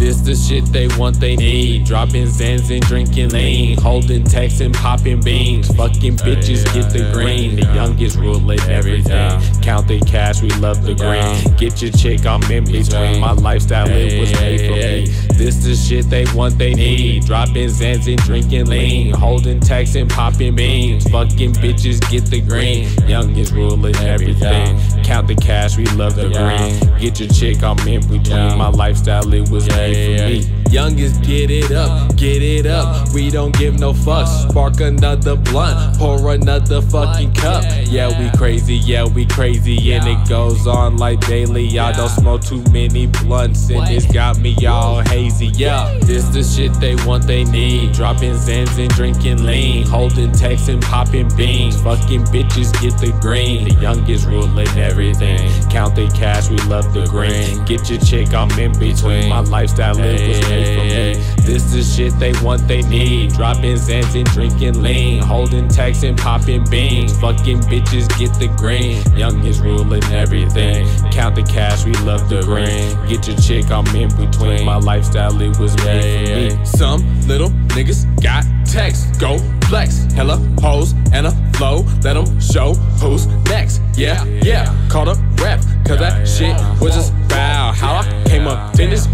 This the shit they want, they need. Dropping Zans and drinking lean. Holding texts and popping beans. Fucking bitches get the green. The youngest ruling everything. Count the cash, we love the green. Get your chick, I'm in between. My lifestyle, it was made for me. This the shit they want, they need. Dropping Zans and drinking lean. Holding texts and popping beans. Fucking bitches get the green. Youngest ruling everything. Count the cash, we love the green. Get your chick, I'm in between. My lifestyle, it was made for me. Youngest, get it up, get it up. We don't give no fucks. Spark another blunt, pour another fucking cup. Yeah, we crazy, yeah, we crazy. And it goes on like daily. Y'all don't smoke too many blunts, and it's got me all hazy. Yeah, this the shit they want, they need. Dropping Zans and drinking lean. Holding texts and popping beans. Fucking bitches get the green. The youngest ruling everything. Count the cash, we love the green. Get your chick, I'm in between. My lifestyle, it was made for me. This is shit they want, they need. Dropping Zans and drinking lean. Holding texts and popping beans. Fucking bitches get the green. Youngest ruling everything. Count the cash, we love the green. Get your chick, I'm in between. My lifestyle, it was made for me. Some little niggas got text. Go flex. Hella hoes and a flow. Let them show who's next. Yeah, yeah. Call the rap, cause that shit was just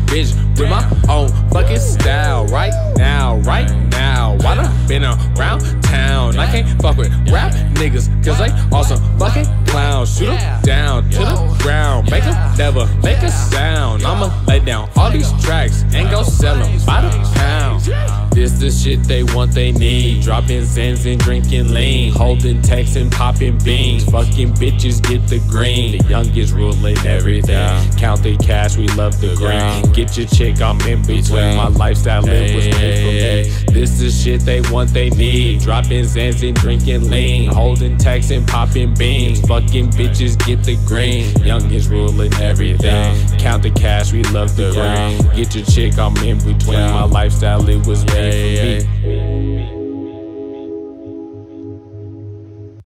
bitch with my own fucking style. Right now, right now. Why done been around town? I can't fuck with rap niggas, cause they awesome fucking clowns. Shoot them down to the ground. Make them never make a sound. I'ma lay down all these tracks and go sell them by the. This the shit they want, they need. Dropping Zans and drinking lean. Holding texts and popping beans. Fucking bitches get the green. The youngest ruling everything. Count the cash, we love the green. Get your chick, I'm in between. My lifestyle, it was made for me. This the shit they want, they need. Dropping Zans and drinking lean. Holding texts and popping beans. Fucking bitches get the green. Youngest ruling everything. The cash, we love the green. Get your chick, I'm in between. My lifestyle, it was me.